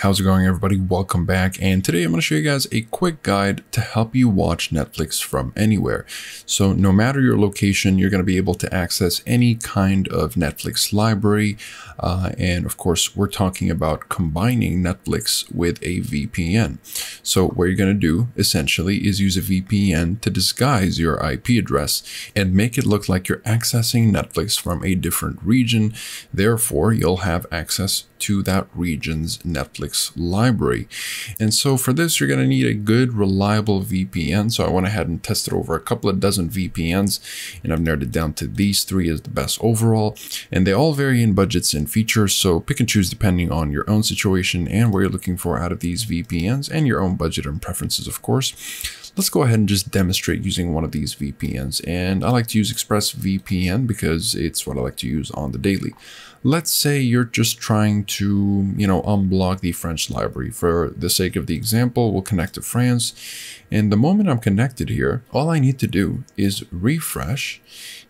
How's it going everybody? Welcome back and today I'm going to show you guys a quick guide to help you watch Netflix from anywhere. So no matter your location, you're going to be able to access any kind of Netflix library uh, and of course we're talking about combining Netflix with a VPN. So what you're going to do essentially is use a VPN to disguise your IP address and make it look like you're accessing Netflix from a different region. Therefore, you'll have access to that region's Netflix library. And so for this, you're going to need a good, reliable VPN. So I went ahead and tested over a couple of dozen VPNs, and I've narrowed it down to these three as the best overall. And they all vary in budgets and features, so pick and choose depending on your own situation and where you're looking for out of these VPNs and your own budget and preferences, of course. Let's go ahead and just demonstrate using one of these VPNs. And I like to use ExpressVPN because it's what I like to use on the daily. Let's say you're just trying to, you know, unblock the French library. For the sake of the example, we'll connect to France. And the moment I'm connected here, all I need to do is refresh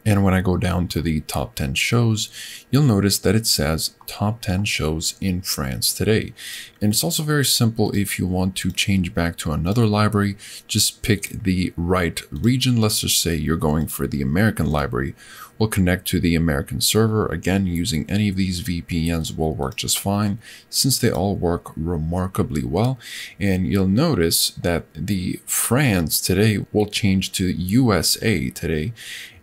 and when I go down to the top 10 shows, you'll notice that it says top 10 shows in France today. And it's also very simple if you want to change back to another library, just pick the right region. Let's just say you're going for the American library. We'll connect to the American server. Again, using any of these VPNs will work just fine since they all work remarkably well. And you'll notice that the France today will change to USA today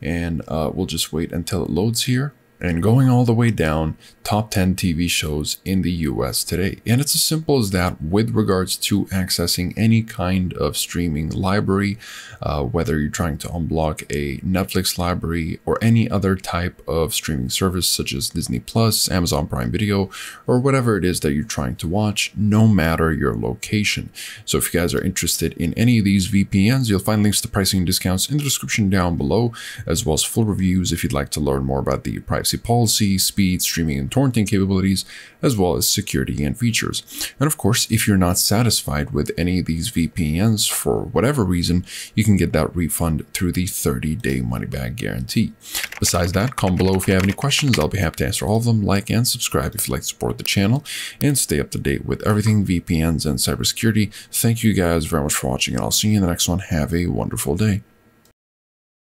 and uh, we'll just wait until it loads here and going all the way down top 10 TV shows in the US today. And it's as simple as that with regards to accessing any kind of streaming library, uh, whether you're trying to unblock a Netflix library or any other type of streaming service such as Disney Plus, Amazon Prime Video, or whatever it is that you're trying to watch, no matter your location. So if you guys are interested in any of these VPNs, you'll find links to pricing discounts in the description down below, as well as full reviews if you'd like to learn more about the privacy policy, speed, streaming, and torrenting capabilities, as well as security and features. And of course, if you're not satisfied with any of these VPNs for whatever reason, you can get that refund through the 30-day money-back guarantee. Besides that, comment below if you have any questions. I'll be happy to answer all of them. Like and subscribe if you'd like to support the channel and stay up to date with everything VPNs and cybersecurity. Thank you guys very much for watching, and I'll see you in the next one. Have a wonderful day.